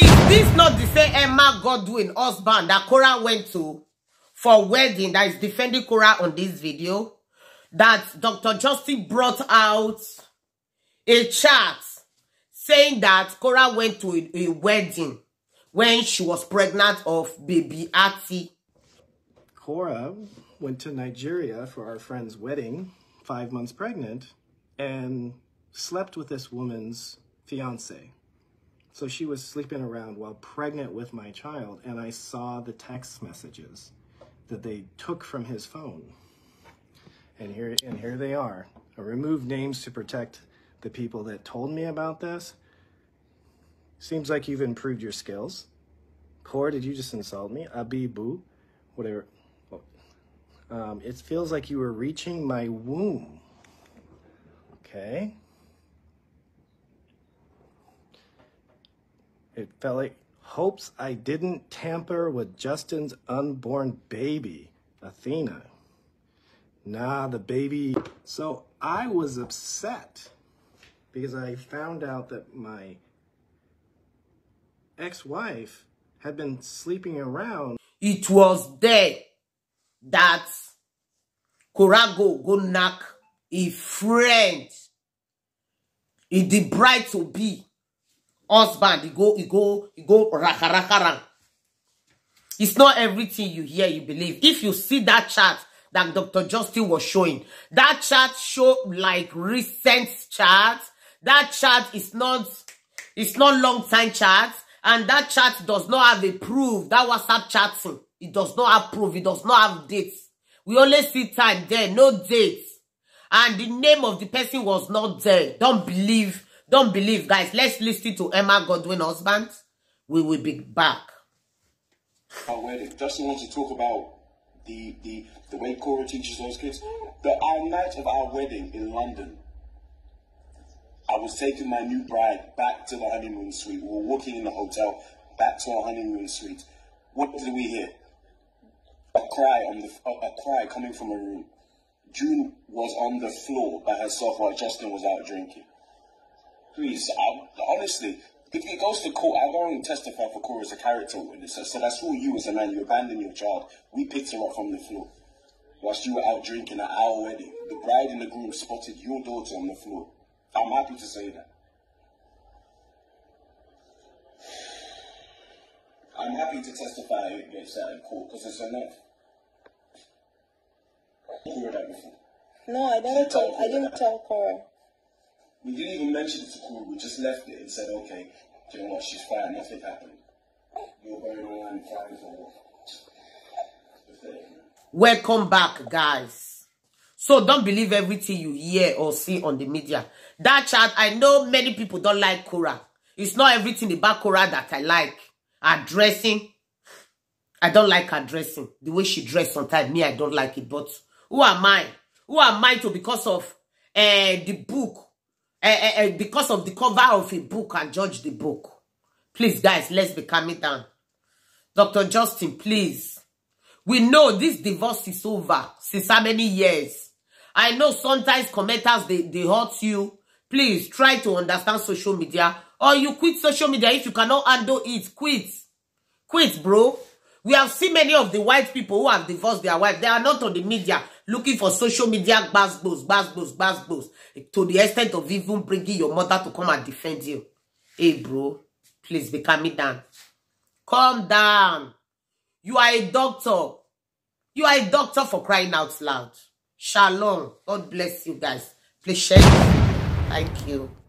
Is this not the same Emma Godwin husband that Korra went to for wedding that is defending Korra on this video? That Dr. Justin brought out a chat saying that Korra went to a, a wedding when she was pregnant of baby Ati. Korra went to Nigeria for our friend's wedding, five months pregnant, and slept with this woman's fiance. So she was sleeping around while pregnant with my child, and I saw the text messages that they took from his phone. And here, and here they are. I removed names to protect the people that told me about this. Seems like you've improved your skills. Core, did you just insult me? Abibu, whatever. Um, it feels like you were reaching my womb. Okay. It felt like hopes I didn't tamper with Justin's unborn baby, Athena. Nah, the baby. So I was upset because I found out that my ex-wife had been sleeping around. It was there that Korago go knock a friend, a the bride to be husband. He go, he go, he go raka raka rang. It's not everything you hear you believe. If you see that chart that Dr. Justin was showing, that chart show like recent chart. That chart is not, it's not long time chart. And that chat does not have a proof. That WhatsApp chatting. It does not have proof. It does not have dates. We only see time there, no dates. And the name of the person was not there. Don't believe. Don't believe, guys. Let's listen to Emma Godwin husband. We will be back. Our wedding. Justin wants to talk about the the the way Korra teaches those kids. The our night of our wedding in London. I was taking my new bride back to the honeymoon suite. We were walking in the hotel back to our honeymoon suite. What did we hear? A cry on the a, a cry coming from a room. June was on the floor by herself while Justin was out drinking. Please, I, honestly, if it goes to court, I don't testify for Korra as a character witness. I said I saw you as a man. You abandoned your child. We picked her up from the floor whilst you were out drinking at our wedding. The bride and the groom spotted your daughter on the floor. I'm happy to say that. I'm happy to testify against that in court because it's enough. You heard that before. No, I didn't tell. I didn't tell Korra. We didn't even mention it to Cora. We just left it and said, okay, do you know what? She's fine. Nothing happened. You're going online crying for what? Welcome back, guys. So don't believe everything you hear or see on the media. That chat, I know many people don't like Cora. It's not everything about Cora that I like. Her dressing, I don't like her dressing. The way she dressed sometimes, me, I don't like it. But who am I? Who am I to, because of uh, the book, uh, uh, because of the cover of a book and judge the book? Please, guys, let's be calming down. Dr. Justin, please. We know this divorce is over since how many years? I know sometimes commenters, they, they hurt you. Please try to understand social media. Or you quit social media if you cannot handle it. Quit. Quit, bro. We have seen many of the white people who have divorced their wife. They are not on the media looking for social media basbos, basbos, basbos. To the extent of even bringing your mother to come and defend you. Hey, bro. Please be calming down. Calm down. You are a doctor. You are a doctor for crying out loud. Shalom. God bless you guys. Please share. Thank you.